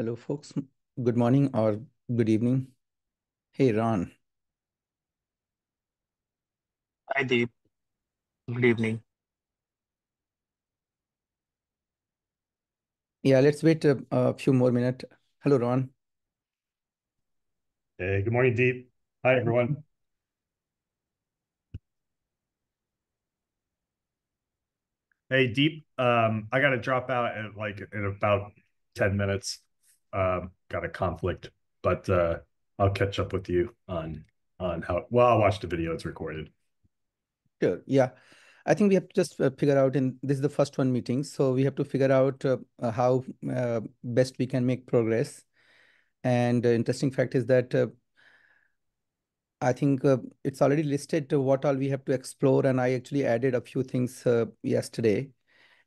Hello, folks. Good morning or good evening. Hey, Ron. Hi, Deep. Good evening. Yeah, let's wait a, a few more minutes. Hello, Ron. Hey, good morning, Deep. Hi, everyone. Hey, Deep. Um, I gotta drop out at like in about 10 minutes. Um, got a conflict, but uh I'll catch up with you on on how well I'll watch the video it's recorded. Sure. Yeah. I think we have to just uh, figure out, and this is the first one meeting, so we have to figure out uh, uh, how uh, best we can make progress. And interesting fact is that uh, I think it's already listed what all we have to explore, and I actually added a few things yesterday,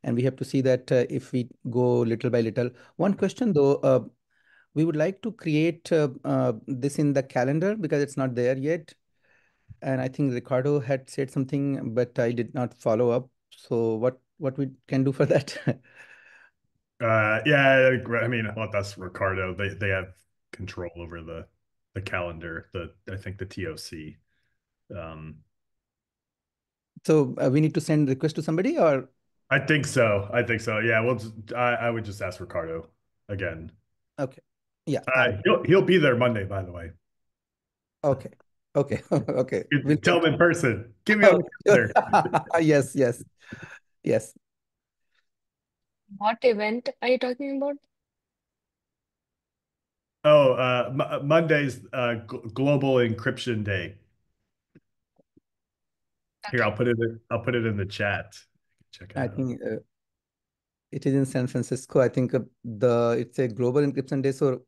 and we have to see that if we go little by little. One question though, we would like to create this in the calendar because it's not there yet and I think Ricardo had said something, but I did not follow up. So what what we can do for that? uh, yeah, I mean, well, that's Ricardo. They they have control over the the calendar. The I think the TOC. Um, so uh, we need to send request to somebody, or I think so. I think so. Yeah. Well, I I would just ask Ricardo again. Okay. Yeah. Uh, he'll he'll be there Monday, by the way. Okay. Okay. okay. We'll tell him in person. Give me a Yes, yes. Yes. What event are you talking about? Oh, uh, Monday's uh, Global Encryption Day. Okay. Here, I'll put it. In, I'll put it in the chat. Check it I out. think uh, it is in San Francisco. I think uh, the it's a Global Encryption Day. So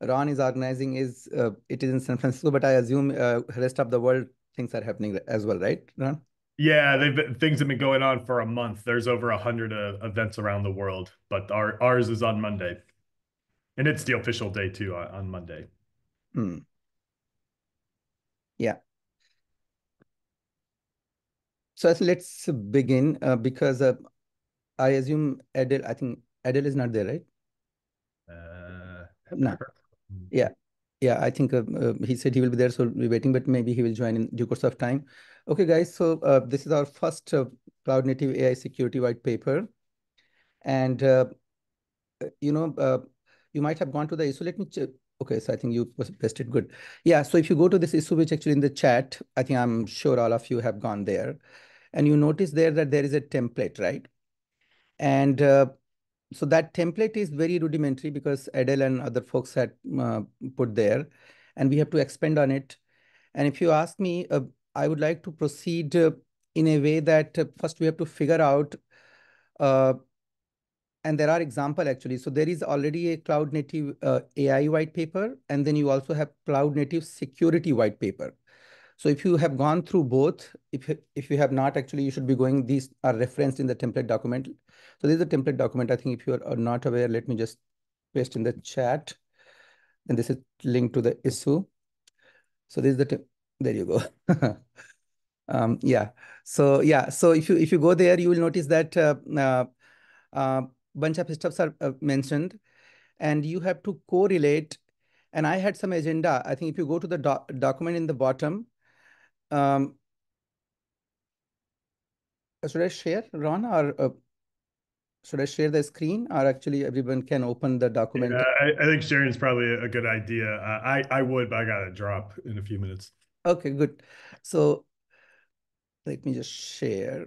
Ron is organizing is uh, it is in San Francisco, but I assume uh, rest of the world things are happening as well, right, Ron? Yeah, they've been, things have been going on for a month. There's over a hundred uh, events around the world, but our ours is on Monday, and it's the official day too on, on Monday. Hmm. Yeah. So let's begin uh, because uh, I assume Adel. I think Adel is not there, right? Uh, no. Yeah. Yeah, I think uh, uh, he said he will be there, so we're waiting, but maybe he will join in due course of time. Okay, guys, so uh, this is our first uh, Cloud Native AI Security White Paper. And, uh, you know, uh, you might have gone to the issue. Let me check. Okay, so I think you it good. Yeah, so if you go to this issue, which actually in the chat, I think I'm sure all of you have gone there. And you notice there that there is a template, right? And so that template is very rudimentary because Adele and other folks had uh, put there, and we have to expand on it. And if you ask me, uh, I would like to proceed uh, in a way that uh, first we have to figure out, uh, and there are example actually. So there is already a cloud native uh, AI white paper, and then you also have cloud native security white paper. So if you have gone through both, if, if you have not, actually, you should be going, these are referenced in the template document. So this is a template document. I think if you are not aware, let me just paste in the chat. And this is linked to the issue. So this is the, there you go. um, yeah. So yeah. So if you if you go there, you will notice that uh, uh, uh, bunch of steps are uh, mentioned, and you have to correlate. And I had some agenda. I think if you go to the doc document in the bottom, um, should I share, Ron, or uh, should I share the screen, or actually everyone can open the document? Yeah, I, I think sharing is probably a good idea. Uh, I I would, but I got to drop in a few minutes. Okay, good. So let me just share.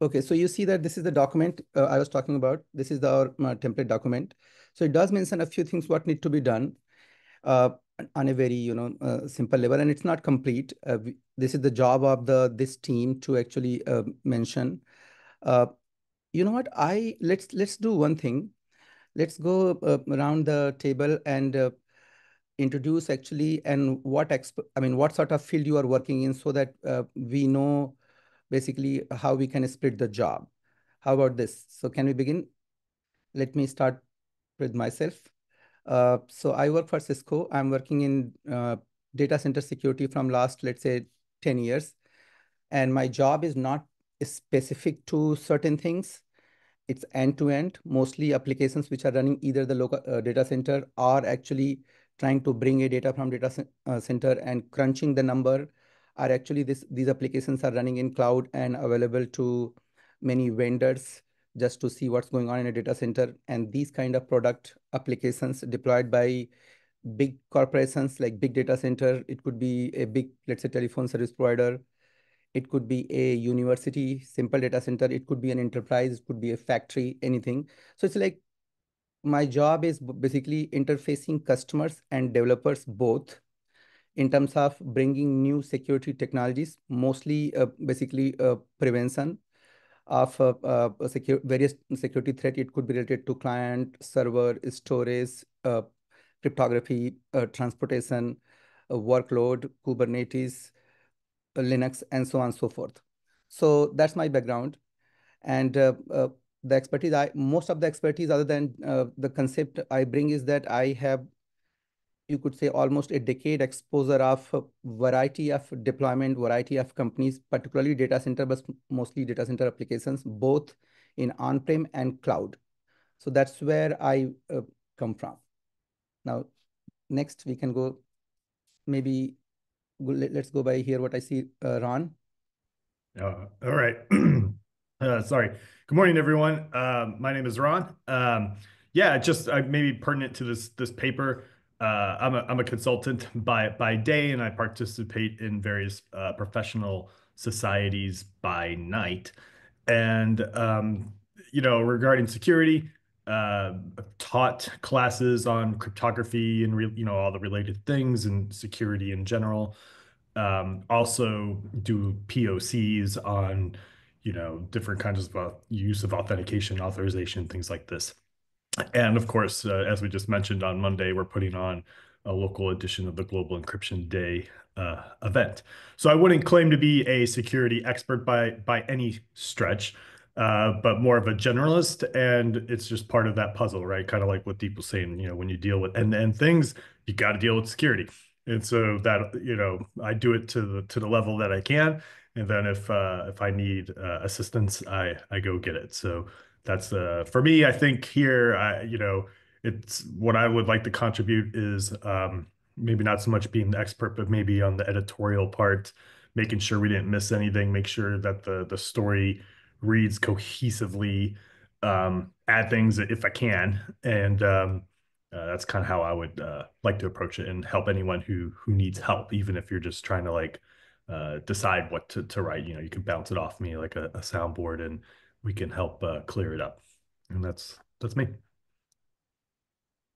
Okay, so you see that this is the document uh, I was talking about. This is the, our uh, template document. So it does mention a few things what need to be done uh, on a very you know uh, simple level, and it's not complete. Uh, we, this is the job of the this team to actually uh, mention. Uh, you know what? I let's let's do one thing. Let's go uh, around the table and introduce actually and what exp I mean what sort of field you are working in, so that we know basically how we can split the job. How about this? So can we begin? Let me start with myself. Uh, so I work for Cisco. I'm working in uh, data center security from last, let's say, 10 years. And my job is not specific to certain things. It's end-to-end, mostly applications which are running either the local uh, data center or actually trying to bring a data from data uh, center and crunching the number are actually this these applications are running in cloud and available to many vendors just to see what's going on in a data center. And these kind of product applications deployed by big corporations like big data center, it could be a big, let's say, telephone service provider. It could be a university, simple data center. It could be an enterprise. It could be a factory, anything. So it's like my job is basically interfacing customers and developers both in terms of bringing new security technologies, mostly uh, basically uh, prevention of uh, uh, secure, various security threat. It could be related to client, server, storage, uh, cryptography, transportation, workload, Kubernetes, Linux, and so on and so forth. So that's my background. And the expertise, I most of the expertise other than the concept I bring is that I have you could say almost a decade exposure of variety of deployment, variety of companies, particularly data center, but mostly data center applications, both in on-prem and cloud. So that's where I uh, come from. Now, next we can go, maybe let's go by here what I see, uh, Ron. Uh, all right. uh, sorry. Good morning, everyone. Um, my name is Ron. Um, yeah, just uh, maybe pertinent to this this paper uh, I'm a I'm a consultant by by day, and I participate in various uh, professional societies by night. And um, you know, regarding security, uh, taught classes on cryptography and re- you know all the related things and security in general. Um, also do POCs on you know different kinds of uh, use of authentication, authorization, things like this. And of course, uh, as we just mentioned on Monday, we're putting on a local edition of the Global Encryption Day uh, event. So I wouldn't claim to be a security expert by by any stretch, uh, but more of a generalist. And it's just part of that puzzle, right? Kind of like what Deep was saying. You know, when you deal with end-to-end things, you got to deal with security. And so that you know, I do it to the to the level that I can, and then if uh, if I need uh, assistance, I I go get it. So that's for me i think here i you know it's what i would like to contribute is um maybe not so much being the expert but maybe on the editorial part making sure we didn't miss anything make sure that the the story reads cohesively um add things if i can. And um uh, that's kind of how i would uh, like to approach it and help anyone who who needs help even if you're just trying to like uh, decide what to, to write. You know you can bounce it off me like a, a soundboard and we can help uh, clear it up. And that's that's me.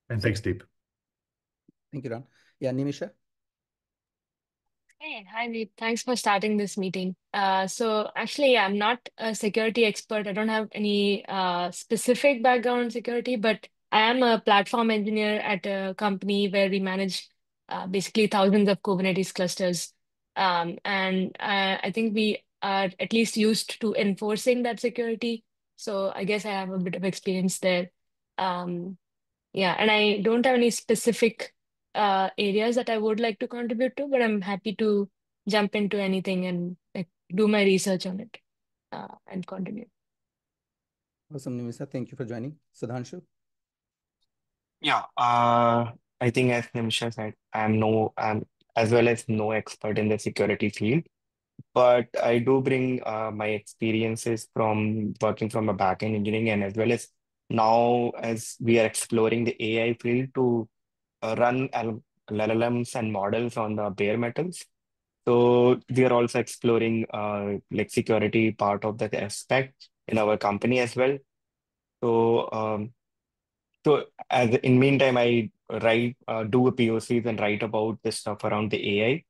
And thanks, Deep. Thank you, Ron. Yeah, Nimisha. Hey, hi, Deep. Thanks for starting this meeting. Uh, so actually, I'm not a security expert. I don't have any uh, specific background in security, but I am a platform engineer at a company where we manage uh, basically thousands of Kubernetes clusters. Um, and uh, I think we are at least used to enforcing that security. So I guess I have a bit of experience there. Um, yeah, and I don't have any specific uh, areas that I would like to contribute to, but I'm happy to jump into anything and like do my research on it uh, and contribute. Awesome, Nimisa. Thank you for joining. Sudhanshu? Yeah, uh, I think as Nimisha said, I'm no, I'm as well as no expert in the security field but I do bring uh, my experiences from working from a backend engineering and as well as now as we are exploring the AI field to uh, run LLMs and models on the bare metals. So we are also exploring uh, like security part of that aspect in our company as well. So um, so as in meantime, I write uh, do a POCs and write about the stuff around the AI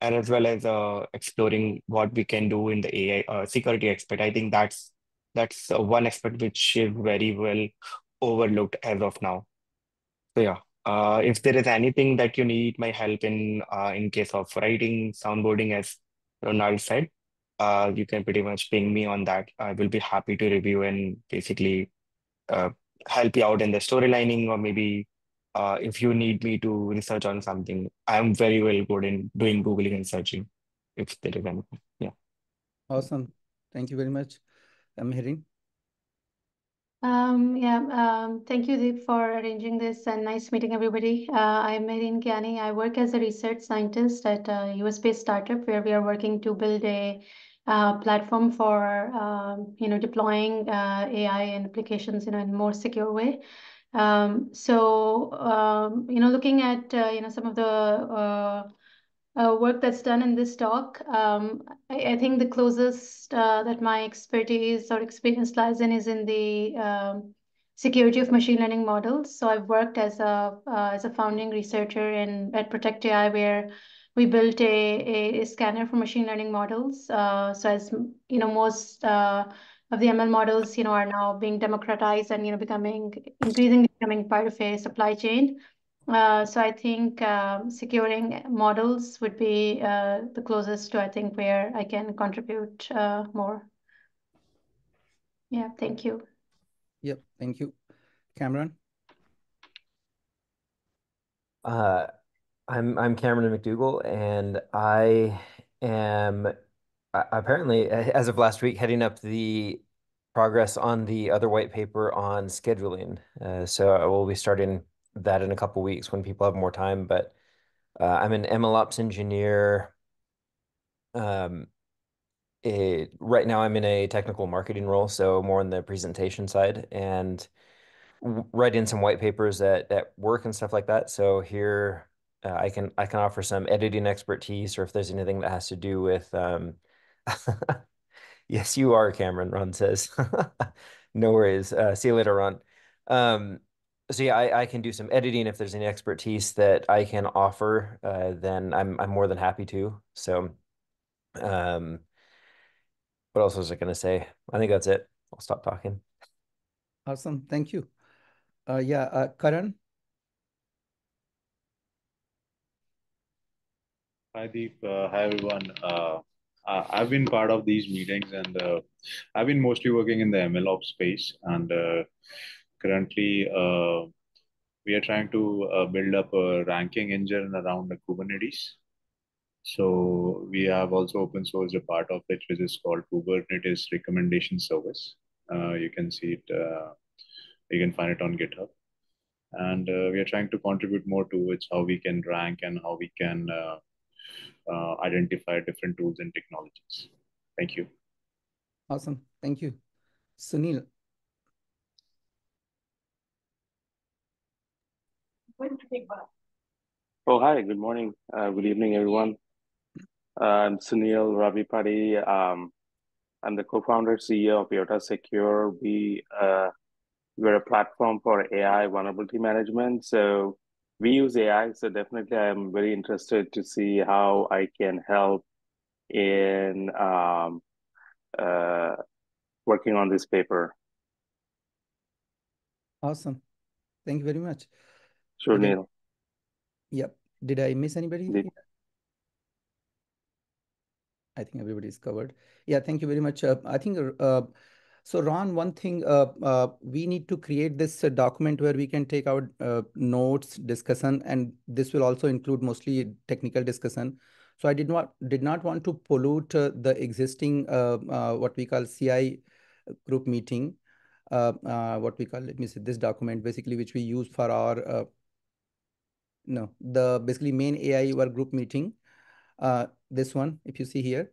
and as well as uh, exploring what we can do in the AI uh, security aspect. I think that's that's uh, one aspect which is very well overlooked as of now. So yeah, uh, if there is anything that you need my help in, uh, in case of writing, soundboarding, as Ronald said, uh, you can pretty much ping me on that. I will be happy to review and basically uh, help you out in the storylining or maybe uh, if you need me to research on something, I'm very well good in doing Googling and searching if there is anything. Yeah. Awesome. Thank you very much. I'm Mehreen. Um, yeah, um, thank you, Deep, for arranging this and nice meeting everybody. Uh, I'm Mehreen Kiani. I work as a research scientist at a US-based startup where we are working to build a uh, platform for um, you know deploying uh, AI and applications in a more secure way. Um, so um, you know, looking at uh, you know some of the uh, uh, work that's done in this talk. Um, I, I, think the closest uh, that my expertise or experience lies in is in the um, security of machine learning models. So I've worked as a uh, as a founding researcher in at Protect AI, where we built a, a, a scanner for machine learning models. Uh, so as you know, most of the ML models, you know, are now being democratized and you know becoming increasingly becoming part of a supply chain. Uh, so I think um, securing models would be uh, the closest to I think where I can contribute uh, more. Yeah, thank you. Yep, thank you. Cameron? Uh, I'm I'm Cameron McDougall, and I am apparently, as of last week, heading up the progress on the other white paper on scheduling. Uh, so I will be starting that in a couple weeks when people have more time. But uh, I'm an MLOps engineer. Um, it, right now I'm in a technical marketing role, so more on the presentation side and writing some white papers at, at work and stuff like that. So here uh, I can I can offer some editing expertise, or if there's anything that has to do with. Um, yes, you are, Cameron. Ron says. no worries. Uh, see you later, Ron. Um, so yeah, I, I can do some editing if there's any expertise that I can offer, uh, then I'm I'm more than happy to. So, um, what else was I gonna say? I think that's it. I'll stop talking. Awesome, thank you. Uh, yeah, uh, Karan. Hi Deep. Uh, hi everyone. Uh, I've been part of these meetings and uh, I've been mostly working in the MLOps space and uh, currently uh, we are trying to uh, build up a ranking engine around the Kubernetes. So we have also open sourced a part of it, which is called Kubernetes Recommendation Service. Uh, you can see it, uh, you can find it on GitHub. And uh, we are trying to contribute more towards how we can rank and how we can uh, identify different tools and technologies. Thank you. Awesome. Thank you. Sunil, Oh, hi. Good morning. Uh, good evening, everyone. Uh, I'm Sunil Ravipati. Um, I'm the co-founder CEO of Iota Secure. We uh, we're a platform for AI vulnerability management. So we use AI. So definitely, I'm very interested to see how I can help in um, uh, working on this paper. Awesome. Thank you very much. Sure, Neil. yep. Did I miss anybody? Did- I think everybody is covered. Yeah, thank you very much. Uh, I think, uh, so Ron, one thing, uh, uh, we need to create this uh, document where we can take our uh, notes, discussion, and this will also include mostly technical discussion. So I did not did not want to pollute uh, the existing uh, what we call CI group meeting. Uh, uh, what we call let me see this document basically which we use for our uh, no, the basically main AI work group meeting. Uh, this one, if you see here.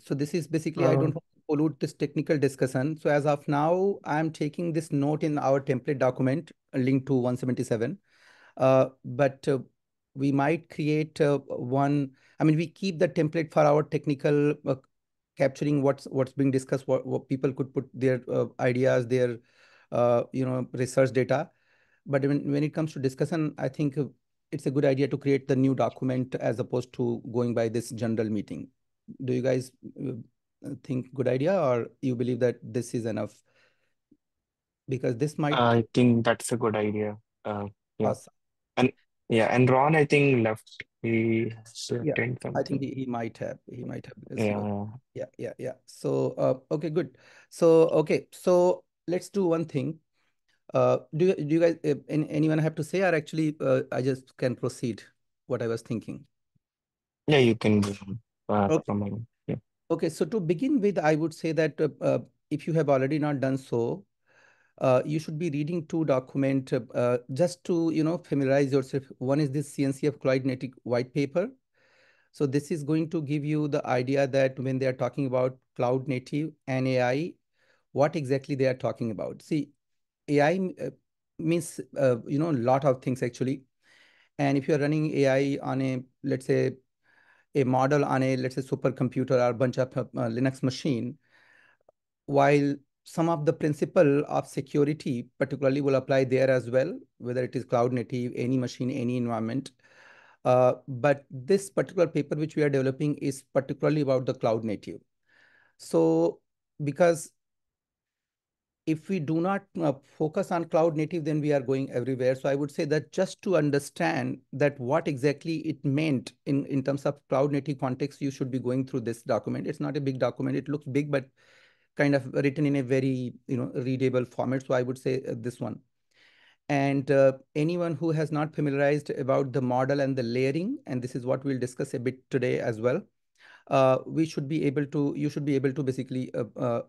So this is basically, I don't pollute this technical discussion. So as of now, I'm taking this note in our template document, link to 177. Uh, but uh, we might create uh, one, I mean, we keep the template for our technical uh, capturing what's what's being discussed, what, what people could put their uh, ideas, their, uh, you know, research data. But when, when it comes to discussion, I think it's a good idea to create the new document as opposed to going by this general meeting. Do you guys think good idea or you believe that this is enough? Because this might. I think that's a good idea. Uh, yeah. Awesome. And yeah, and Ron, I think left. He yeah, something. I think he, he might have. He might have. Yeah. Yeah, yeah, yeah. So, uh, okay, good. So, okay, so let's do one thing. Uh, do, do you guys, uh, anyone have to say, or actually, uh, I just can proceed what I was thinking? Yeah, you can uh, okay. Okay, so to begin with, I would say that uh, uh, if you have already not done so, uh, you should be reading two documents uh, just to you know familiarize yourself. One is this CNCF Cloud Native white paper. So this is going to give you the idea that when they are talking about cloud native and AI, what exactly they are talking about. See, AI uh, means uh, you know a lot of things actually, and if you are running AI on a let's say a model on a let's say supercomputer or a bunch of uh, Linux machine, while some of the principle of security particularly will apply there as well, whether it is cloud native, any machine, any environment. Uh, but this particular paper which we are developing is particularly about the cloud native. So because if we do not uh, focus on cloud native, then we are going everywhere. So I would say that just to understand that what exactly it meant in, in terms of cloud native context, you should be going through this document. It's not a big document. It looks big, but kind of written in a very you know readable format. So I would say uh, this one. And uh, anyone who has not familiarized about the model and the layering, and this is what we'll discuss a bit today as well, uh, we should be able to, you should be able to basically uh, uh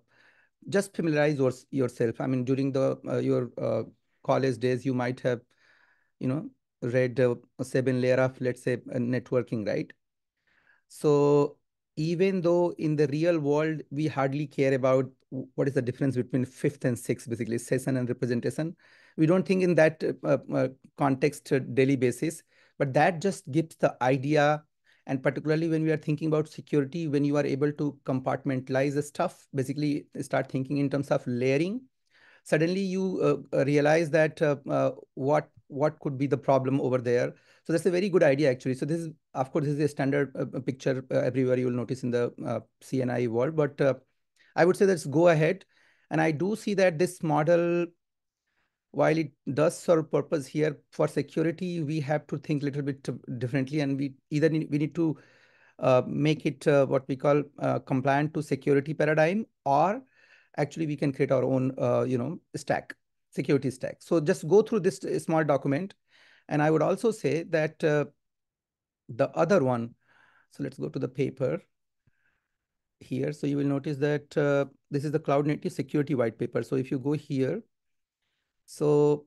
just familiarize your, yourself. I mean, during the uh, your uh, college days, you might have, you know, read a seven layer of, let's say, networking, right? So even though in the real world, we hardly care about what is the difference between fifth and sixth, basically session and representation. We don't think in that uh, uh, context uh, daily basis, but that just gives the idea and particularly when we are thinking about security, when you are able to compartmentalize the stuff, basically start thinking in terms of layering, suddenly you uh, uh, realize that uh, uh, what what could be the problem over there. So that's a very good idea, actually. So this is, of course, this is a standard uh, picture uh, everywhere you will notice in the CNI world. But I would say let's go ahead. And I do see that this model while it does serve purpose here for security, we have to think a little bit differently, and we either need, we need to uh, make it uh, what we call uh, compliant to security paradigm, or actually we can create our own, uh, you know, stack, security stack. So just go through this small document, and I would also say that uh, the other one. So let's go to the paper here. So you will notice that uh, this is the cloud native security white paper. So if you go here so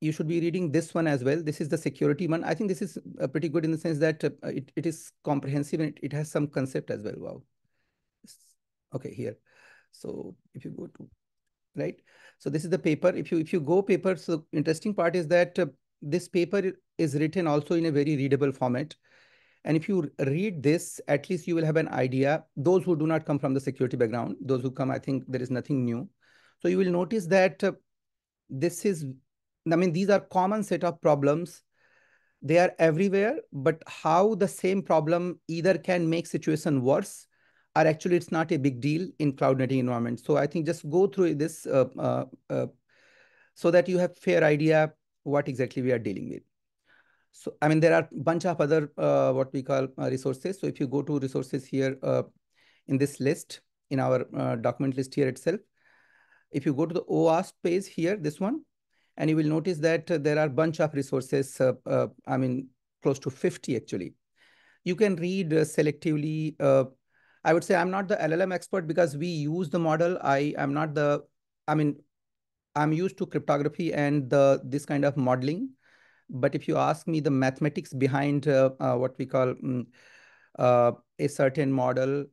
you should be reading this one as well. This is the security one. I think this is uh, pretty good in the sense that uh, it, it is comprehensive and it, it has some concept as well. Wow. Okay, here. So if you go to, right? So this is the paper. If you if you go paper, so interesting part is that uh, this paper is written also in a very readable format. And if you read this, at least you will have an idea. Those who do not come from the security background, those who come, I think there is nothing new. So you will notice that uh, this is, I mean, these are common set of problems. They are everywhere, but how the same problem either can make situation worse or actually it's not a big deal in cloud native environment. So I think just go through this uh, uh, uh, so that you have fair idea what exactly we are dealing with. So, I mean, there are bunch of other uh, what we call uh, resources. So if you go to resources here uh, in this list, in our document list here itself, if you go to the OWASP page here, this one, and you will notice that uh, there are a bunch of resources, uh, uh, I mean, close to 50 actually. You can read selectively. I would say I'm not the LLM expert because we use the model. I am not the, I mean, I'm used to cryptography and the this kind of modeling. But if you ask me the mathematics behind uh, uh, what we call um, uh, a certain model,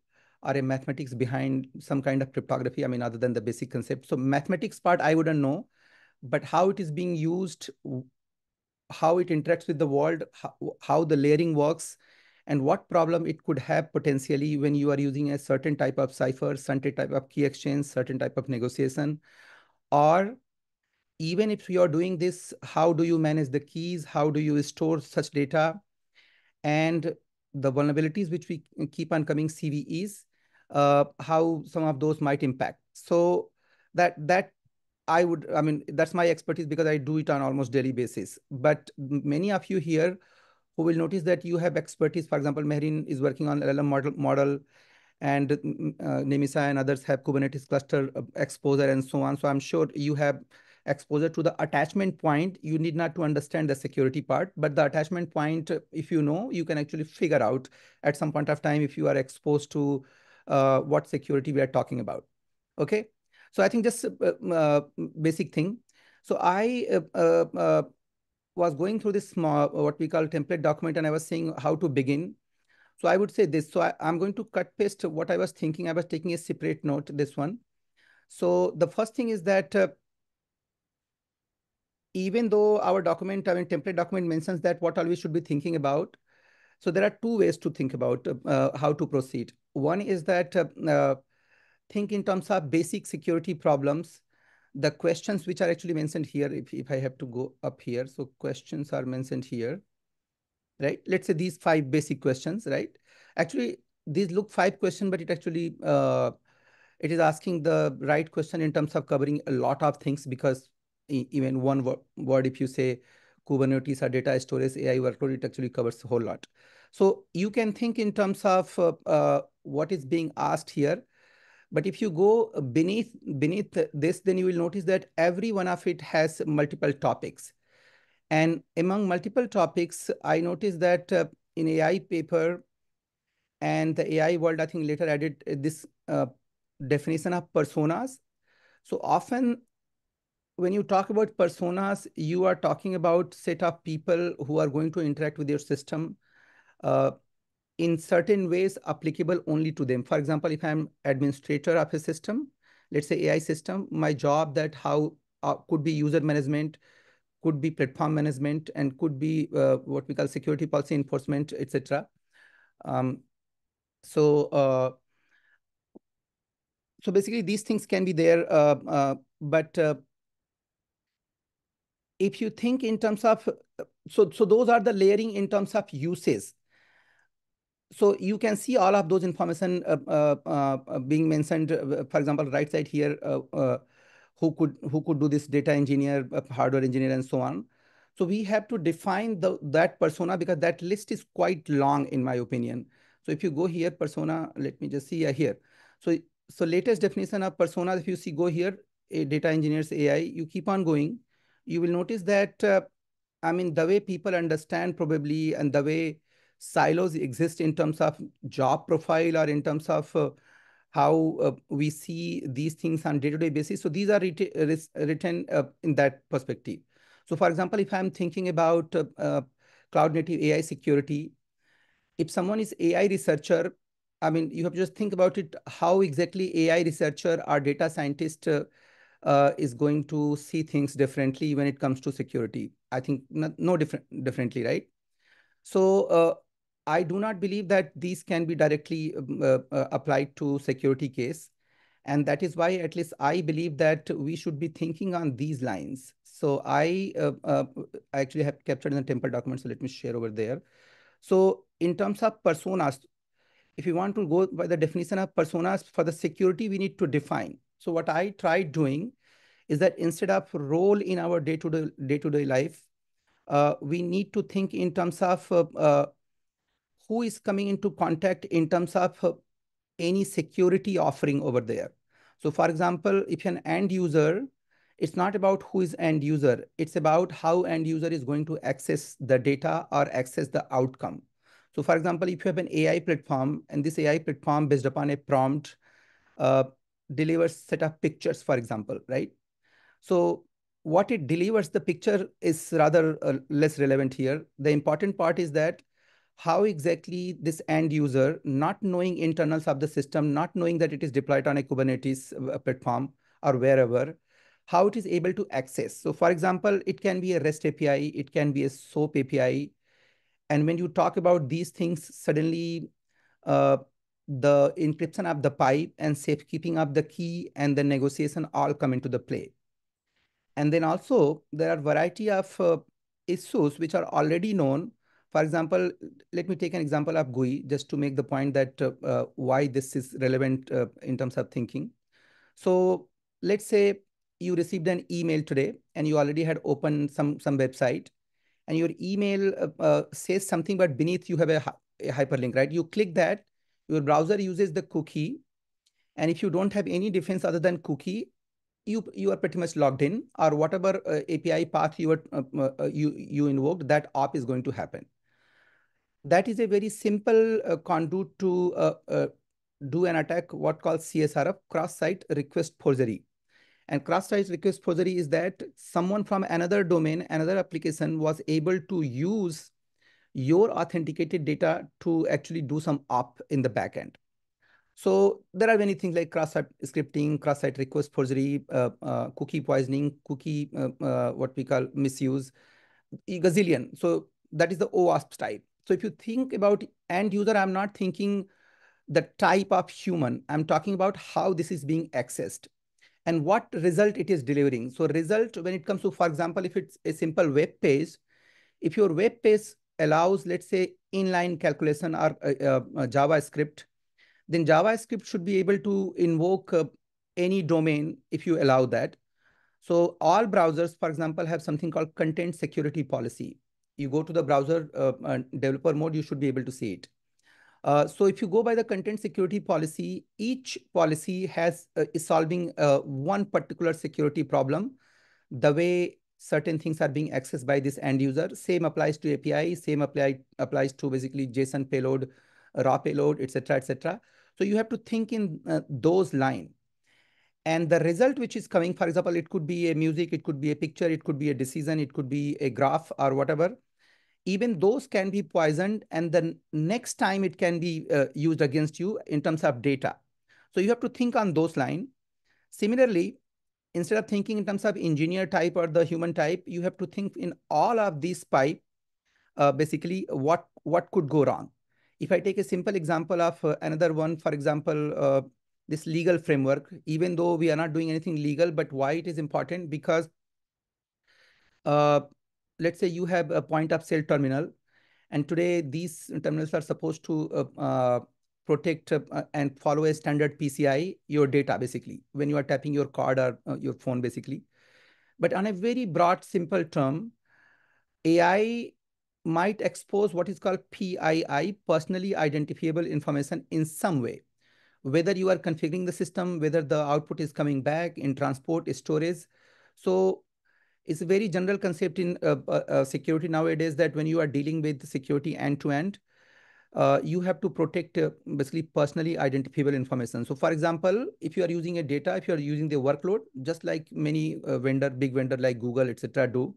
or a mathematics behind some kind of cryptography, I mean, other than the basic concept. So mathematics part, I wouldn't know, but how it is being used, how it interacts with the world, how, how the layering works, and what problem it could have potentially when you are using a certain type of cipher, certain type of key exchange, certain type of negotiation, or even if you are doing this, how do you manage the keys? How do you store such data? And the vulnerabilities which we keep on coming CVEs, uh, how some of those might impact. So that that I would, I mean, that's my expertise because I do it on almost daily basis. But many of you here who will notice that you have expertise. For example, Mehreen is working on LLM model, model and uh, Nemisa and others have Kubernetes cluster uh, exposure and so on. So I'm sure you have exposure to the attachment point, you need not to understand the security part, but the attachment point, if you know, you can actually figure out at some point of time if you are exposed to uh, what security we are talking about. Okay, so I think just uh, uh, basic thing. So I uh, uh, uh, was going through this small, what we call template document, and I was saying how to begin. So I would say this. So I, am going to cut paste what I was thinking. I was taking a separate note, this one. So the first thing is that even though our document, I mean, template document mentions that what all we should be thinking about, so there are two ways to think about uh, how to proceed. One is that uh, uh, think in terms of basic security problems. The questions which are actually mentioned here, if, if I have to go up here, so questions are mentioned here, right? Let's say these five basic questions, right? Actually, these look five questions, but it actually, uh, it is asking the right question in terms of covering a lot of things because even one word, if you say Kubernetes or data storage AI workload, it actually covers a whole lot. So you can think in terms of uh, uh, what is being asked here. But if you go beneath beneath this, then you will notice that every one of it has multiple topics. And among multiple topics, I noticed that uh, in AI paper and the AI world, I think later added this uh, definition of personas. So often when you talk about personas, you are talking about set of people who are going to interact with your system uh, in certain ways applicable only to them. For example, if I'm administrator of a system, let's say AI system, my job that how uh, could be user management, could be platform management, and could be uh, what we call security policy enforcement, etc. Um, so, uh, so basically these things can be there, uh, uh, but if you think in terms of, so, so those are the layering in terms of uses. So you can see all of those information uh, uh, uh, being mentioned, for example, right side here, who could who could do this data engineer, hardware engineer, and so on. So we have to define the, that persona because that list is quite long in my opinion. So if you go here, persona, let me just see here. So, so latest definition of persona, if you see, go here, data engineers AI, you keep on going you will notice that, uh, I mean, the way people understand probably and the way silos exist in terms of job profile or in terms of uh, how uh, we see these things on day-to-day -day basis. So these are written uh, in that perspective. So for example, if I'm thinking about uh, uh, cloud native AI security, if someone is AI researcher, I mean, you have to just think about it, how exactly AI researcher or data scientist uh, is going to see things differently when it comes to security. I think no, no different differently, right? So I do not believe that these can be directly um, uh, uh, applied to security case. And that is why at least I believe that we should be thinking on these lines. So I, uh, uh, actually have captured in the temple document, so let me share over there. So in terms of personas, if you want to go by the definition of personas for the security, we need to define. So what I tried doing is that instead of role in our day-to-day day-to-day life, uh, we need to think in terms of uh, uh, who is coming into contact in terms of uh, any security offering over there. So for example, if an end user, it's not about who is end user. It's about how end user is going to access the data or access the outcome. So for example, if you have an AI platform and this AI platform based upon a prompt uh, delivers set of pictures, for example, right? So what it delivers, the picture is rather uh, less relevant here. The important part is that how exactly this end user, not knowing internals of the system, not knowing that it is deployed on a Kubernetes uh, platform or wherever, how it is able to access. So for example, it can be a REST API, it can be a SOAP API. And when you talk about these things, suddenly uh, the encryption of the pipe and safekeeping of the key and the negotiation all come into the play. And then also there are variety of uh, issues which are already known. For example, let me take an example of GUI just to make the point that uh, uh, why this is relevant uh, in terms of thinking. So let's say you received an email today and you already had opened some, some website and your email uh, uh, says something, but beneath you have a, a hyperlink, right? You click that your browser uses the cookie. And if you don't have any defense other than cookie, you you are pretty much logged in, or whatever uh, API path you uh, uh, you you invoked, that op is going to happen. That is a very simple uh, conduit to do an attack, what called CSRF, cross-site request forgery. And cross-site request forgery is that someone from another domain, another application was able to use your authenticated data to actually do some op in the backend. So there are many things like cross-site scripting, cross-site request forgery, uh, uh, cookie poisoning, cookie, uh, uh what we call misuse, gazillion. So that is the OWASP type. So if you think about end user, I'm not thinking the type of human. I'm talking about how this is being accessed and what result it is delivering. So result, when it comes to, for example, if it's a simple web page, if your web page allows, let's say, inline calculation or uh, uh, JavaScript, then JavaScript should be able to invoke uh, any domain if you allow that. So all browsers, for example, have something called content security policy. You go to the browser uh, developer mode, you should be able to see it. Uh, so if you go by the content security policy, each policy has uh, is solving uh, one particular security problem. The way certain things are being accessed by this end user, same applies to API, same apply, applies to basically JSON payload, raw payload, etc., etc. So you have to think in uh, those line. And the result which is coming, for example, it could be a music, it could be a picture, it could be a decision, it could be a graph or whatever even those can be poisoned and the next time it can be uh, used against you in terms of data. So you have to think on those lines. Similarly, instead of thinking in terms of engineer type or the human type, you have to think in all of these pipe, uh, basically what, what could go wrong. If I take a simple example of uh, another one, for example, uh, this legal framework, even though we are not doing anything legal, but why it is important because uh, let's say you have a point of sale terminal, and today these terminals are supposed to uh, uh, protect uh, and follow a standard PCI, your data basically, when you are tapping your card or uh, your phone basically. But on a very broad, simple term, AI might expose what is called PII, personally identifiable information in some way. Whether you are configuring the system, whether the output is coming back in transport, storage. So it's a very general concept in uh, uh, uh, security nowadays that when you are dealing with security end to end, uh, you have to protect uh, basically personally identifiable information. So for example, if you are using a data, if you are using the workload, just like many uh, vendor, big vendor like Google, etc. do,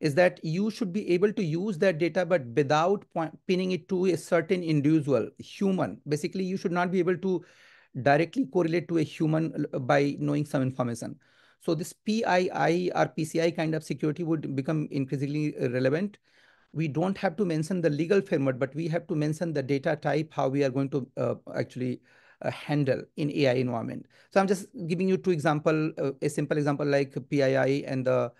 is that you should be able to use that data, but without pinning it to a certain individual, human. Basically, you should not be able to directly correlate to a human by knowing some information. So this PII or PCI kind of security would become increasingly relevant. We don't have to mention the legal framework, but we have to mention the data type, how we are going to uh, actually uh, handle in AI environment. So I'm just giving you two example, uh, a simple example like PII and the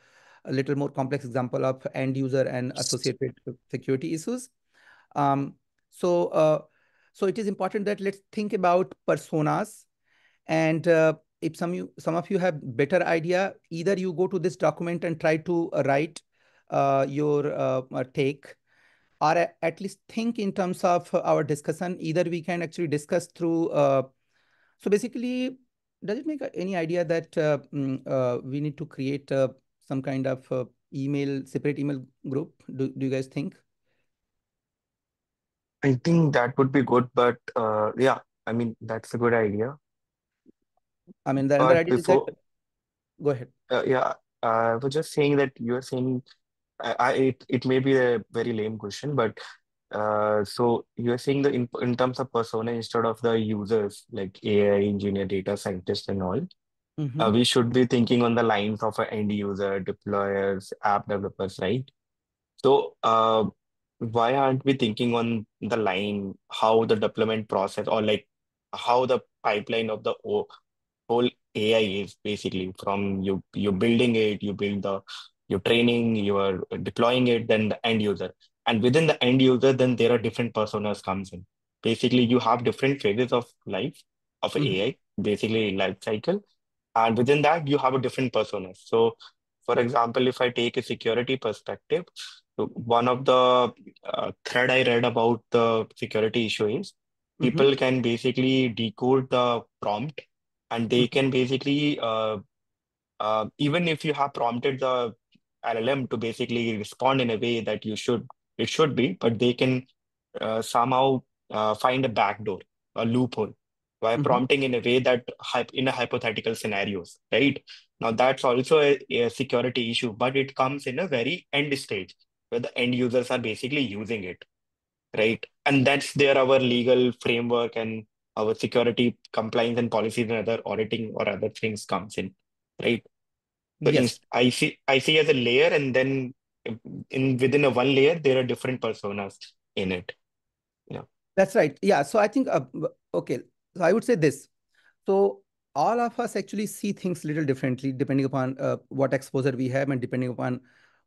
a little more complex example of end user and associated security issues. Um, so, uh, so it is important that let's think about personas and uh, if some you some of you have better idea, either you go to this document and try to write uh, your uh, uh take, or at least think in terms of our discussion. Either we can actually discuss through. Uh, so basically, does it make any idea that mm, we need to create some kind of email separate email group? Do do you guys think? I think that would be good, but yeah, I mean that's a good idea. I mean, the another But idea is that, go ahead. uh, yeah, I was just saying that you're saying I, I it, it may be a very lame question, but uh, so you're saying the in, in terms of persona instead of the users like AI engineer, data scientist, and all, uh, Mm-hmm. we should be thinking on the lines of a end user, deployers, app developers, right? So, uh, why aren't we thinking on the line how the deployment process or like how the pipeline of the whole AI is basically from you you building it, you build the you're training, you are deploying it, then the end user. And within the end user, then there are different personas comes in. Basically, you have different phases of life of Mhm. AI, basically life cycle. And within that, you have a different persona. So, for example, if I take a security perspective, one of the uh, thread I read about the security issue is Mm-hmm. people can basically decode the prompt and they Mhm. can basically uh, uh, even if you have prompted the LLM to basically respond in a way that you should it should be, but they can uh, somehow uh, find a backdoor, a loophole by Mhm. prompting in a way that in a hypothetical scenarios, right? Now that's also a, a security issue, but it comes in a very end stage where the end users are basically using it, right? And that's there our legal framework and our security compliance and policies and other auditing or other things comes in, right? So Yes. I see I see as a layer, and then in within a one layer there are different personas in it. Yeah. That's right. Yeah. So I think, uh, okay. So I would say this. So all of us actually see things little differently depending upon uh, what exposure we have and depending upon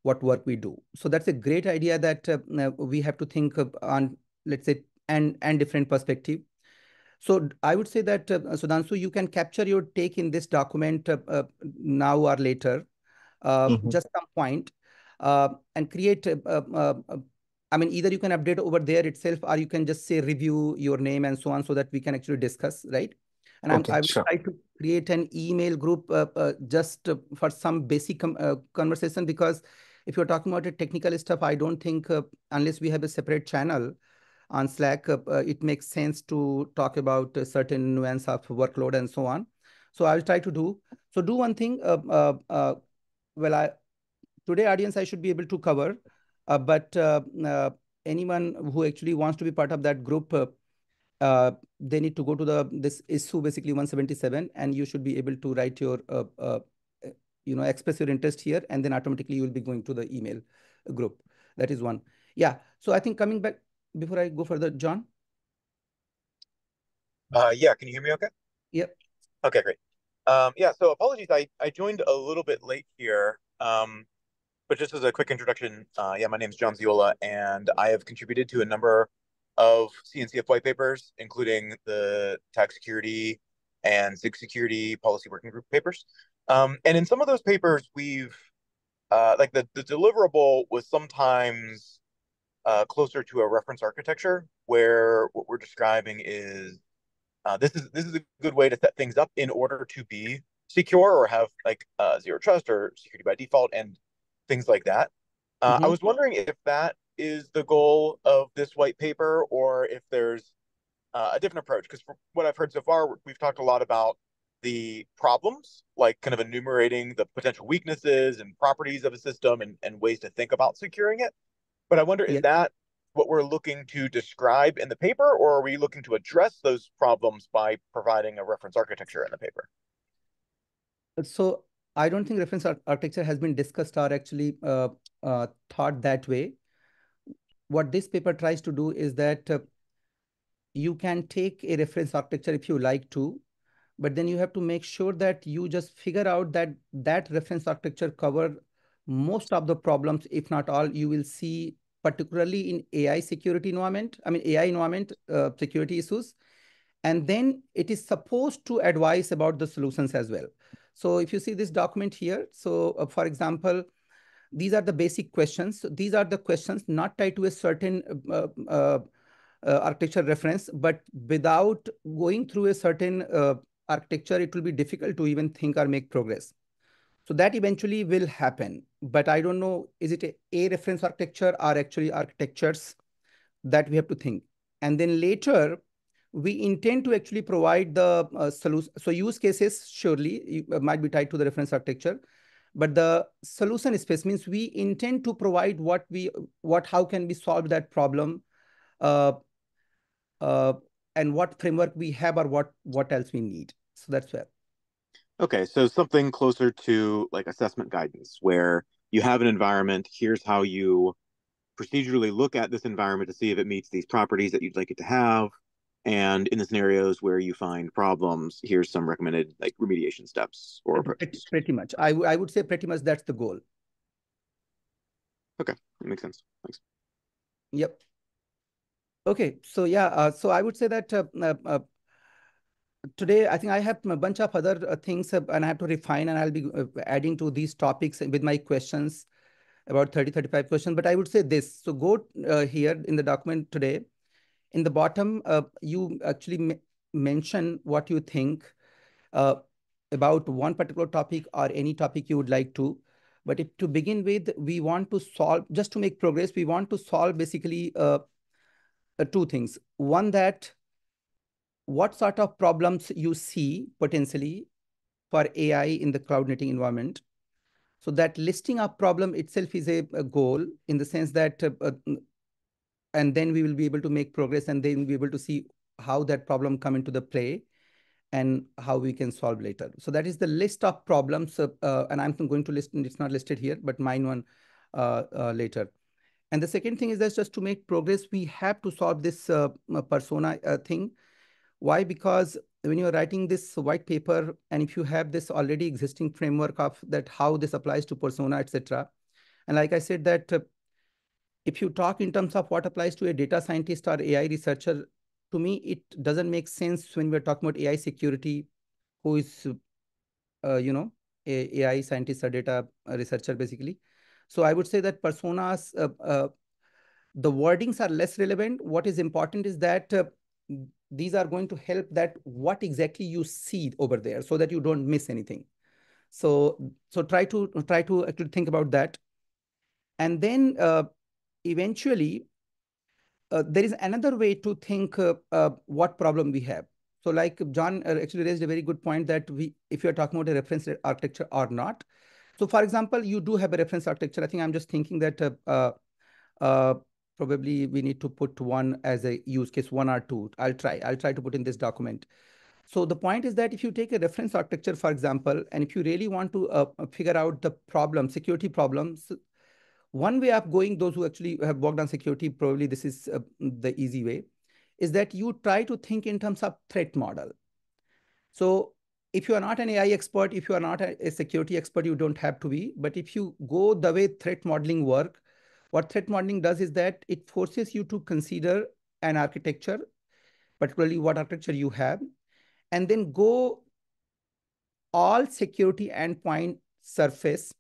what work we do. So that's a great idea that uh, uh, we have to think on, let's say, and and different perspective. So I would say that, uh, Sudhanshu, you can capture your take in this document uh, uh, now or later, uh, Mhm. just some point, uh, and create I mean, either you can update over there itself, or you can just say review your name and so on, so that we can actually discuss, right? And I'm, Okay, I will sure. try to create an email group uh, uh, just uh, for some basic uh, conversation because if you're talking about the technical stuff, I don't think uh, unless we have a separate channel on Slack, uh, uh, it makes sense to talk about a certain nuance of workload and so on. So I'll try to do. So do one thing. Uh, uh, uh, well, I today audience I should be able to cover, but uh, uh, anyone who actually wants to be part of that group, uh, uh, they need to go to the this issue basically 177, and you should be able to write your, uh, uh, you know, express your interest here, and then automatically you will be going to the email group. That is one. Yeah. So I think coming back before I go further, John. Uh, yeah, can you hear me okay? Yep. Okay, great. Um, yeah, so apologies, I, I joined a little bit late here. Um, but just as a quick introduction, uh, yeah, my name is John Ziola, and I have contributed to a number of CNCF white papers, including the tag security and SIG security policy working group papers. Um, and in some of those papers, we've uh, like the, the deliverable was sometimes uh, closer to a reference architecture, where what we're describing is uh, this is this is a good way to set things up in order to be secure or have like uh, zero trust or security by default and things like that. Uh, I Mhm. was wondering if that is the goal of this white paper or if there's uh, a different approach. Because from what I've heard so far, we've talked a lot about the problems, like kind of enumerating the potential weaknesses and properties of a system and, and ways to think about securing it. But I wonder, Yeah. is that what we're looking to describe in the paper, or are we looking to address those problems by providing a reference architecture in the paper? So I don't think reference ar- architecture has been discussed or actually uh, uh, thought that way. What this paper tries to do is that uh, you can take a reference architecture if you like to, but then you have to make sure that you just figure out that that reference architecture cover most of the problems, if not all, you will see particularly in AI security environment, I mean AI environment uh, security issues. And then it is supposed to advise about the solutions as well. So if you see this document here, so uh, for example, these are the basic questions. So these are the questions not tied to a certain uh, uh, uh, architecture reference, but without going through a certain uh, architecture, it will be difficult to even think or make progress. So that eventually will happen. But I don't know, is it a, a reference architecture or actually architectures that we have to think? And then later, we intend to actually provide the uh, solution. So use cases surely uh, might be tied to the reference architecture, but the solution space means we intend to provide what we, what, how can we solve that problem, uh, uh, and what framework we have or what, what else we need. So that's where. Okay, so something closer to like assessment guidance, where you have an environment, here's how you procedurally look at this environment to see if it meets these properties that you'd like it to have. And in the scenarios where you find problems, here's some recommended like remediation steps or Pretty, approaches. pretty much. I, I would say pretty much that's the goal. Okay, that makes sense. Thanks. Yep. Okay, so yeah, uh, so I would say that uh, uh, uh, today I think I have a bunch of other uh, things uh, and I have to refine and I'll be uh, adding to these topics with my questions about 30, 35 questions. But I would say this. So go uh, here in the document today. In the bottom, uh, you actually mention what you think. Uh, about one particular topic or any topic you would like to. But if to begin with, we want to solve, just to make progress, we want to solve basically uh, uh, two things. One that what sort of problems you see potentially for AI in the cloud native environment. So that listing of problem itself is a, a goal in the sense that, uh, uh, and then we will be able to make progress and then be able to see how that problem come into the play and how we can solve later. So that is the list of problems. Uh, uh, and I'm going to list, it's not listed here, but mine one uh, uh, later. And the second thing is that just to make progress, we have to solve this uh, persona uh, thing. Why? Because when you're writing this white paper, and if you have this already existing framework of that, how this applies to persona, etc. And like I said, that if you talk in terms of what applies to a data scientist or AI researcher, to me, it doesn't make sense when we're talking about AI security, who is, uh, you know, a AI scientist or data researcher, basically. So I would say that personas, uh, uh, the wordings are less relevant. What is important is that uh, these are going to help that what exactly you see over there so that you don't miss anything. So, so try to try to actually think about that. And then uh, eventually uh, there is another way to think uh, uh, what problem we have. So like John uh, actually raised a very good point that we, if you're talking about a reference architecture or not. So for example, you do have a reference architecture. I think I'm just thinking that uh, probably we need to put one as a use case, one or two. I'll try. I'll try to put in this document. So the point is that if you take a reference architecture, for example, and if you really want to uh, figure out the problem, security problems, one way of going, those who actually have worked on security, probably this is uh, the easy way, is that you try to think in terms of threat model. So if you are not an AI expert, if you are not a, security expert, you don't have to be. But if you go the way threat modeling work, what threat modeling does is that it forces you to consider an architecture, particularly what architecture you have, and then go all security endpoint surface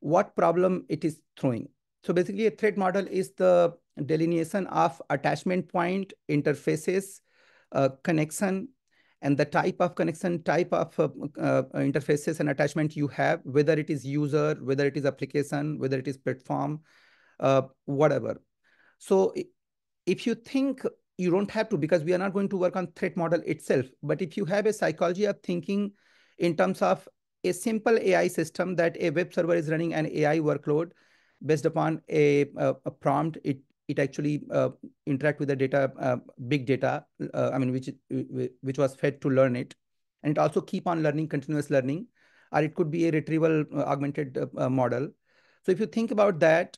what problem it is throwing. So basically a threat model is the delineation of attachment point, interfaces, uh, connection, and the type of connection, type of uh, uh, interfaces and attachment you have, whether it is user, whether it is application, whether it is platform, uh, whatever. So if you think you don't have to, because we are not going to work on threat model itself, but if you have a psychology of thinking in terms of a simple AI system that a web server is running an AI workload based upon a, a, a prompt. It it actually uh, interact with the data, uh, big data. Uh, I mean, which which was fed to learn it, and it also keep on learning, continuous learning, or it could be a retrieval uh, augmented uh, uh, model. So if you think about that,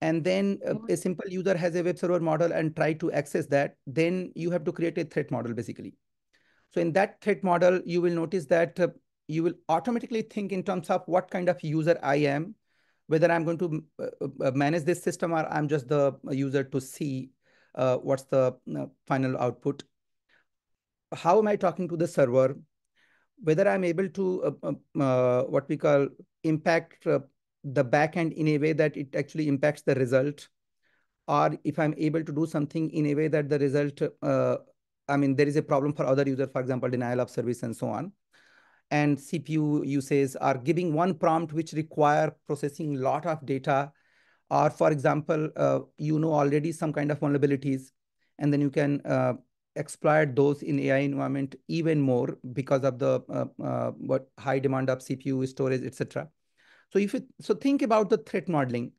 and then a simple user has a web server model and try to access that, then you have to create a threat model basically. So in that threat model, you will notice that you will automatically think in terms of what kind of user I am, whether I'm going to uh, uh, manage this system or I'm just the user to see uh, what's the uh, final output. How am I talking to the server? Whether I'm able to, uh, uh, what we call impact the backend in a way that it actually impacts the result, or if I'm able to do something in a way that the result, I mean, there is a problem for other user, for example, denial of service and so on and CPU uses are giving one prompt which require processing a lot of data. Or for example, uh, you know already some kind of vulnerabilities, and then you can uh, exploit those in AI environment even more because of the uh, uh, what high demand of CPU storage, etc. So if you so think about the threat modeling,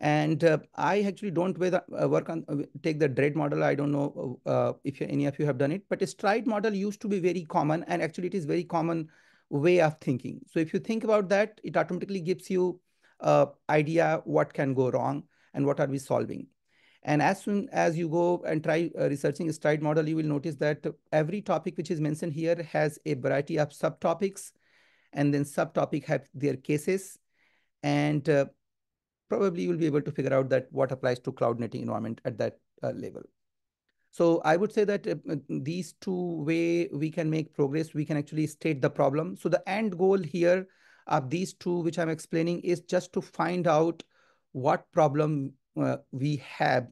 and uh, I actually don't uh, work on uh, take the DREAD model. I don't know uh, if any of you have done it, but a stride model used to be very common, and actually it is very common way of thinking. So if you think about that, it automatically gives you uh, idea what can go wrong and what are we solving. And as soon as you go and try uh, researching a stride model, you will notice that every topic which is mentioned here has a variety of subtopics, and then subtopic have their cases. And uh, probably you'll be able to figure out that what applies to cloud native environment at that uh, level. So I would say that uh, these two way we can make progress, we can actually state the problem. So the end goal here of these two, which I'm explaining is just to find out what problem uh, we have,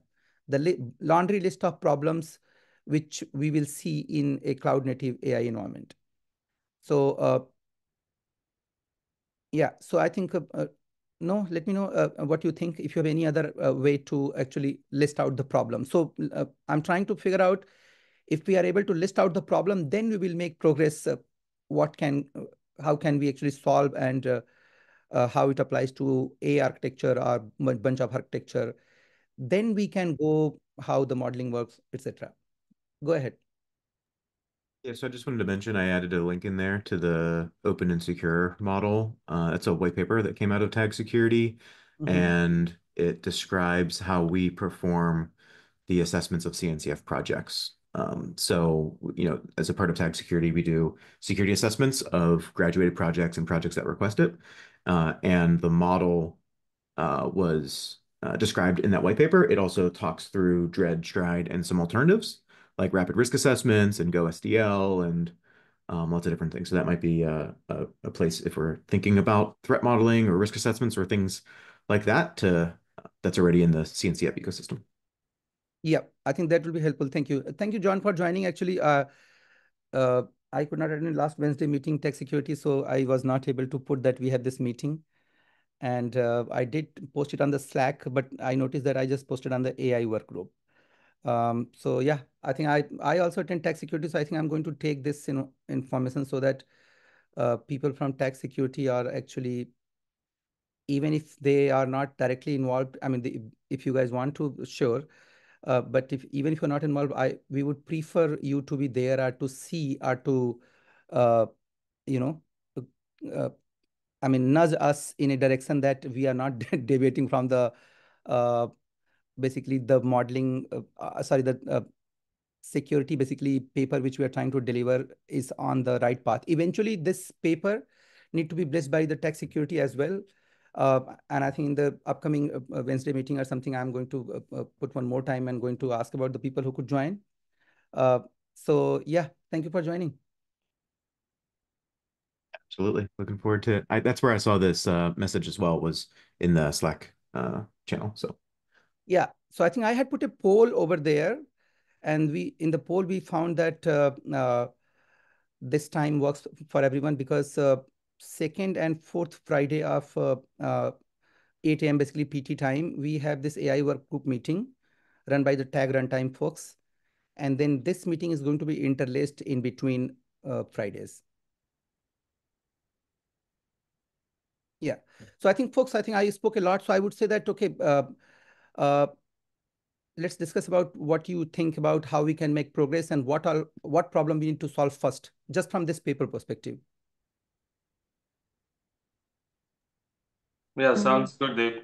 the li laundry list of problems which we will see in a cloud native AI environment. So uh, yeah, so I think uh, uh, no, let me know uh, what you think if you have any other uh, way to actually list out the problem. So uh, I'm trying to figure out if we are able to list out the problem, then we will make progress. Uh, what can, uh, how can we actually solve and how it applies to a architecture or bunch of architecture. Then we can go how the modeling works, etc. Go ahead. Yeah, so I just wanted to mention I added a link in there to the open and secure model. Uh, it's a white paper that came out of Tag Security, mm-hmm. and it describes how we perform the assessments of CNCF projects. Um, so, you know, as a part of Tag Security, we do security assessments of graduated projects and projects that request it. Uh, and the model uh, was uh, described in that white paper. It also talks through DREAD, STRIDE, and some alternatives like rapid risk assessments and GoSDL and um, lots of different things. So that might be a, a, a, place if we're thinking about threat modeling or risk assessments or things like that to that's already in the CNCF ecosystem. Yeah, I think that will be helpful. Thank you. Thank you, John, for joining. Actually, uh, uh, I could not attend last Wednesday meeting tech security, so I was not able to put that we have this meeting. And uh, I did post it on the Slack, but I noticed that I just posted on the AI work group. Um, so yeah, I think I I also attend tech security, so I think I'm going to take this you know information so that uh, people from tech security are actually even if they are not directly involved. I mean, the, if you guys want to, sure. Uh, but if even if you're not involved, I we would prefer you to be there or to see or to, uh, you know, uh, I mean, nudge us in a direction that we are not deviating from the uh, basically the modeling, uh, uh, sorry, the uh, security basically paper which we are trying to deliver is on the right path. Eventually, this paper need to be blessed by the tech security as well. Uh, and I think in the upcoming uh, Wednesday meeting or something, I'm going to uh, put one more time and going to ask about the people who could join. so yeah, thank you for joining. Absolutely. Looking forward to. I, that's where I saw this message as well was in the Slack channel. So yeah. So I think I had put a poll over there and we in the poll, we found that uh, uh, this time works for everyone because uh, second and fourth Friday of uh, uh, 8 a.m. basically PT time, we have this AI work group meeting run by the tag runtime folks. And then this meeting is going to be interlaced in between uh, Fridays. Yeah. So I think folks, I think I spoke a lot. So I would say that, okay, uh, let's discuss about what you think about how we can make progress and what are what problem we need to solve first, just from this paper perspective. Yeah, sounds good, Dave.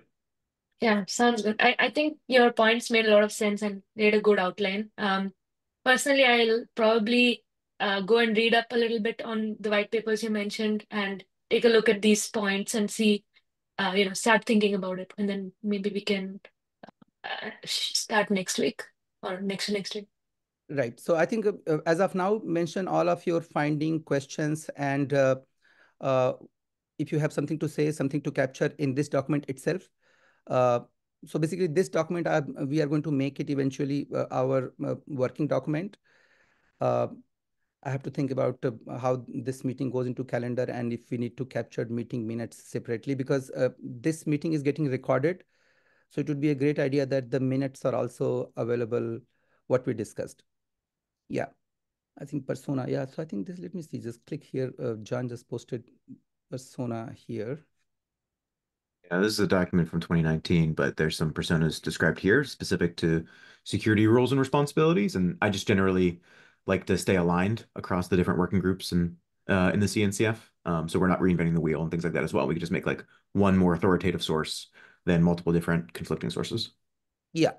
Yeah, sounds good. I, I think your points made a lot of sense and made a good outline. Um, personally, I'll probably uh, go and read up a little bit on the white papers you mentioned and take a look at these points and see, uh, you know, start thinking about it, and then maybe we can uh, start next week or next next week. Right. So I think uh, as of now, mention all of your finding questions and uh, uh, if you have something to say, something to capture in this document itself. Uh, so basically this document, uh, we are going to make it eventually uh, our working document. Uh, I have to think about how this meeting goes into calendar and if we need to capture meeting minutes separately because uh, this meeting is getting recorded so it would be a great idea that the minutes are also available, what we discussed. Yeah, I think persona. Yeah, so I think this, let me see, just click here. Uh, John just posted persona here. Yeah, this is a document from 2019, but there's some personas described here specific to security roles and responsibilities. And I just generally like to stay aligned across the different working groups and uh, in the CNCF. Um, so we're not reinventing the wheel and things like that as well. We could just make like one more authoritative source than multiple different conflicting sources. Yeah.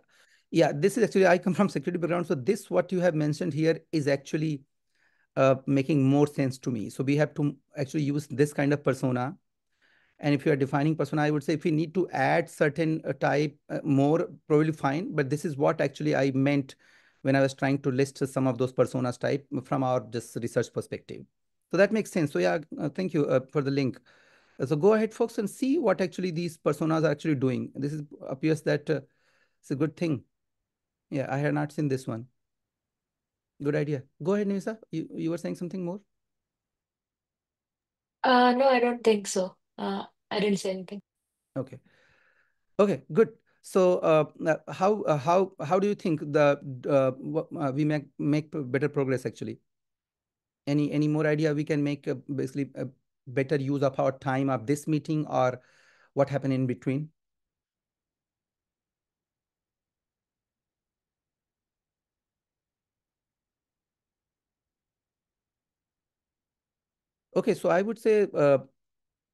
Yeah, this is actually, I come from security background. So this, what you have mentioned here is actually uh, making more sense to me. So we have to actually use this kind of persona. And if you are defining persona, I would say if we need to add certain uh, type uh, more, probably fine. But this is what actually I meant when I was trying to list some of those personas type from our just research perspective. So that makes sense. So yeah, uh, thank you uh, for the link. So go ahead, folks, and see what actually these personas are actually doing. This is appears that uh, it's a good thing. Yeah, I had not seen this one. Good idea. Go ahead, Nisa. You, you were saying something more? Uh, no, I don't think so. Uh, I didn't say anything. Okay. Okay, good. So, uh, uh, how uh, how how do you think the uh, uh, we make make better progress actually? Any any more idea we can make uh, basically better use of our time of this meeting or what happened in between? Okay, so I would say uh,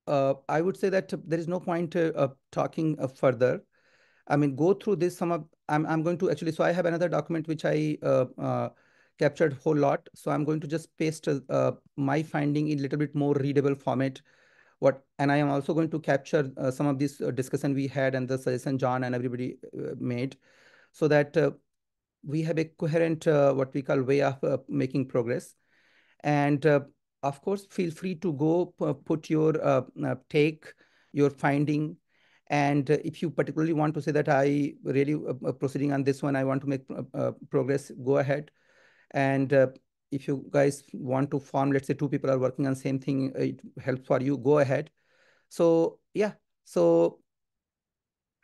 uh, I would say that there is no point uh, talking uh, further. I mean, go through this. Some of I'm I'm going to actually. So I have another document which I uh, uh, captured whole lot. So I'm going to just paste uh, my finding in a little bit more readable format. What and I am also going to capture uh, some of this uh, discussion we had and the suggestion John and everybody made, so that we have a coherent what we call way of making progress. And of course, feel free to go put your uh, uh, take, your finding. And if you particularly want to say that I really uh, proceeding on this one, I want to make progress, go ahead. And if you guys want to form, let's say two people are working on same thing, it helps for you, go ahead. So yeah, so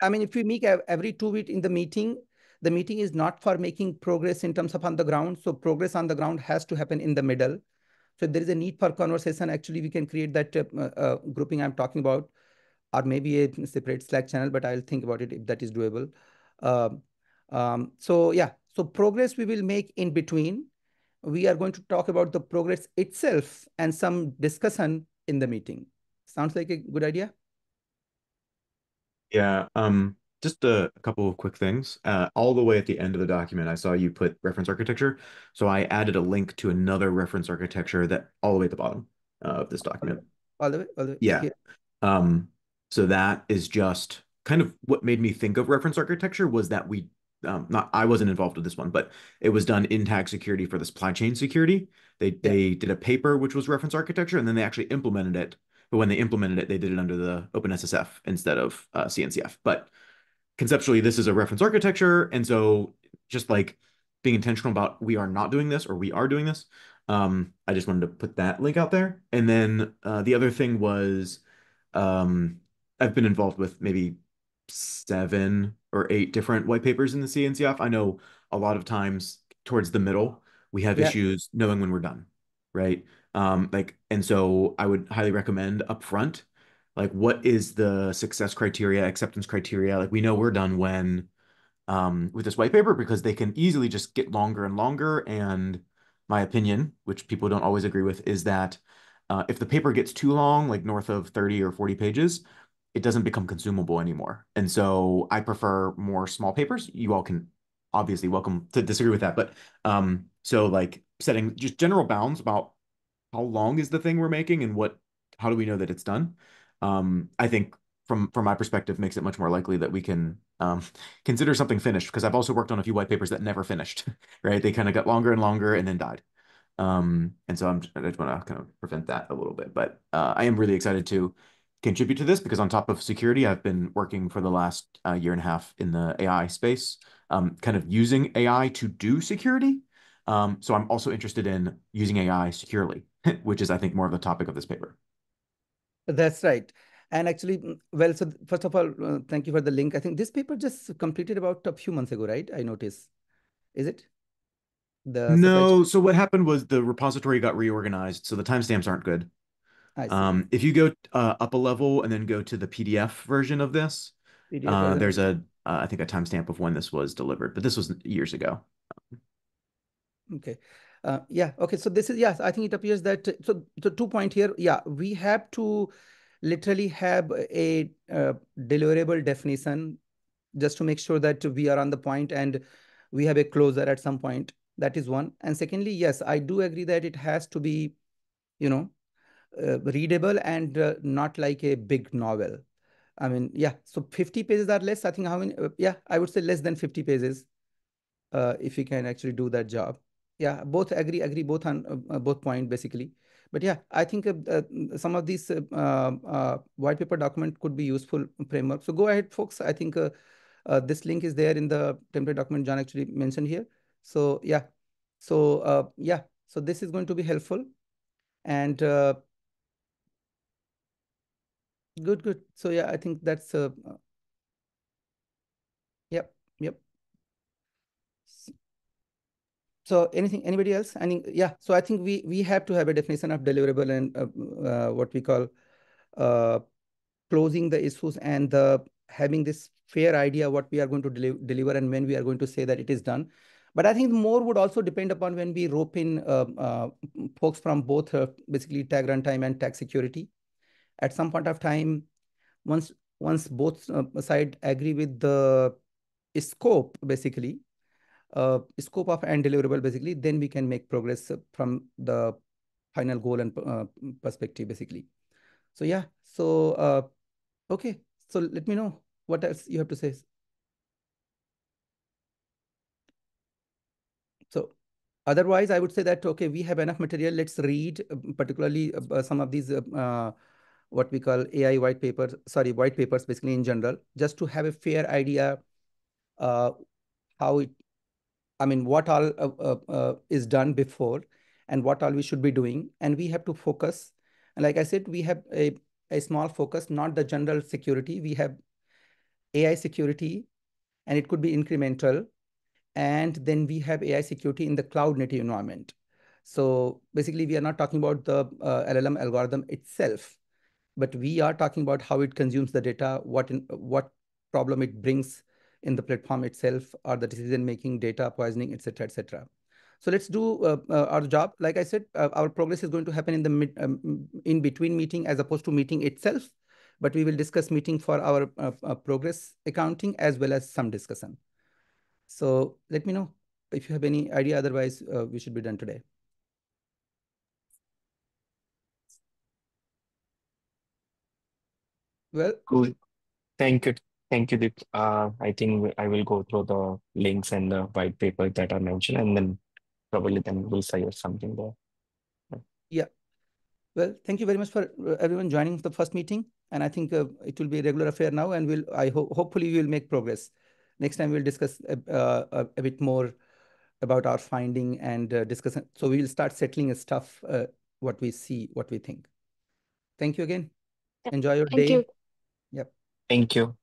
I mean, if we make every two weeks in the meeting, the meeting is not for making progress in terms of on the ground. So progress on the ground has to happen in the middle. So there is a need for conversation, actually we can create that uh, uh, grouping I'm talking about, or maybe a separate Slack channel, but I'll think about it if that is doable. Um, um, so yeah, so progress we will make in between. We are going to talk about the progress itself and some discussion in the meeting. Sounds like a good idea? Yeah. Um, just a couple of quick things. Uh, all the way at the end of the document, I saw you put reference architecture. So I added a link to another reference architecture that all the way at the bottom of this document. All the way, all the way. Yeah. Um, so that is just kind of what made me think of reference architecture was that we um, not I wasn't involved with this one, but it was done in tag security for the supply chain security. They yeah. they did a paper which was reference architecture, and then they actually implemented it. But when they implemented it, they did it under the OpenSSF instead of uh, CNCF. But conceptually this is a reference architecture and so just like being intentional about we are not doing this or we are doing this um, i just wanted to put that link out there and then uh, the other thing was um, i've been involved with maybe seven or eight different white papers in the cncf i know a lot of times towards the middle we have yeah. issues knowing when we're done right? Um, like and so i would highly recommend upfront like what is the success criteria acceptance criteria? Like we know we're done when um, with this white paper because they can easily just get longer and longer. And my opinion which people don't always agree with is that uh, if the paper gets too long like north of 30 or 40 pages it doesn't become consumable anymore and so i prefer more small papers you all can obviously welcome to disagree with that but um so like setting just general bounds about how long is the thing we're making and what how do we know that it's done um, I think from from my perspective makes it much more likely that we can um, consider something finished because I've also worked on a few white papers that never finished, right? They kind of got longer and longer and then died. Um, and so I'm, I just want to kind of prevent that a little bit, but uh, I am really excited to contribute to this because on top of security, I've been working for the last uh, year and a half in the AI space, um, kind of using AI to do security. Um, so I'm also interested in using AI securely, which is, I think, more of the topic of this paper. That's right. And actually, mm, well, so first of all, uh, thank you for the link. I think this paper just completed about a few months ago, right? I noticed. Is it? The no. So what happened was the repository got reorganized, so the timestamps aren't good. Um, if you go uh, up a level and then go to the PDF version of this, PDF uh, there's a uh, I think a timestamp of when this was delivered, but this was years ago. Okay. Uh, yeah. Okay. So this is yes. I think it appears that so the two point here. Yeah, we have to literally have a uh, deliverable definition just to make sure that we are on the point and we have a closer at some point. That is one. And secondly, yes, I do agree that it has to be, you know, readable and uh, not like a big novel. I mean, yeah. So 50 pages are less. I think how many? Uh, yeah, I would say less than 50 pages. Uh, if you can actually do that job yeah both agree agree both on uh, uh, both point basically but yeah i think uh, uh some of these uh, uh, white paper document could be useful framework so go ahead folks i think this link is there in the template document john actually mentioned here so yeah so yeah so this is going to be helpful and Good, good. So yeah, I think that's a. uh, yep, yep. So anything, anybody else? I mean, yeah. So I think we we have to have a definition of deliverable and uh, uh, what we call uh, closing the issues and the having this fair idea what we are going to deli deliver and when we are going to say that it is done. But I think more would also depend upon when we rope in uh, uh, folks from both uh, basically tag runtime and tag security. At some point of time, once once both uh, side agree with the scope, basically, uh, scope of and deliverable, basically, then we can make progress from the final goal and uh, perspective, basically. So yeah, so uh, okay, so let me know what else you have to say. So otherwise, I would say that, okay, we have enough material. Let's read uh, particularly uh, some of these, uh, uh, what we call AI white papers, sorry, white papers basically in general, just to have a fair idea uh, how it, I mean, what all uh, is done before and what all we should be doing. And we have to focus. And like I said, we have a, a small focus, not the general security. We have AI security, and it could be incremental and then we have AI security in the cloud native environment. So basically, we are not talking about the uh, LLM algorithm itself, but we are talking about how it consumes the data, what in, what problem it brings in the platform itself, or the decision making, data poisoning, etc., etc. So let's do uh, uh, our job. Like I said, uh, our progress is going to happen in the mid, um, in between meeting as opposed to meeting itself. But we will discuss meeting for our uh, uh, progress accounting as well as some discussion. So let me know if you have any idea. Otherwise, uh, we should be done today. Well, cool. Thank you. Thank you, Deep. Uh, I think I will go through the links and the white paper that are mentioned, and then probably then we'll say something there. Yeah. Well, thank you very much for uh, everyone joining the first meeting, and I think uh, it will be a regular affair now, and we'll I hope hopefully we will make progress. Next time we'll discuss a, uh, a, a bit more about our finding and uh, discuss. So we will start settling stuff, uh, what we see, what we think. Thank you again. Enjoy your Thank day. you. Thank you.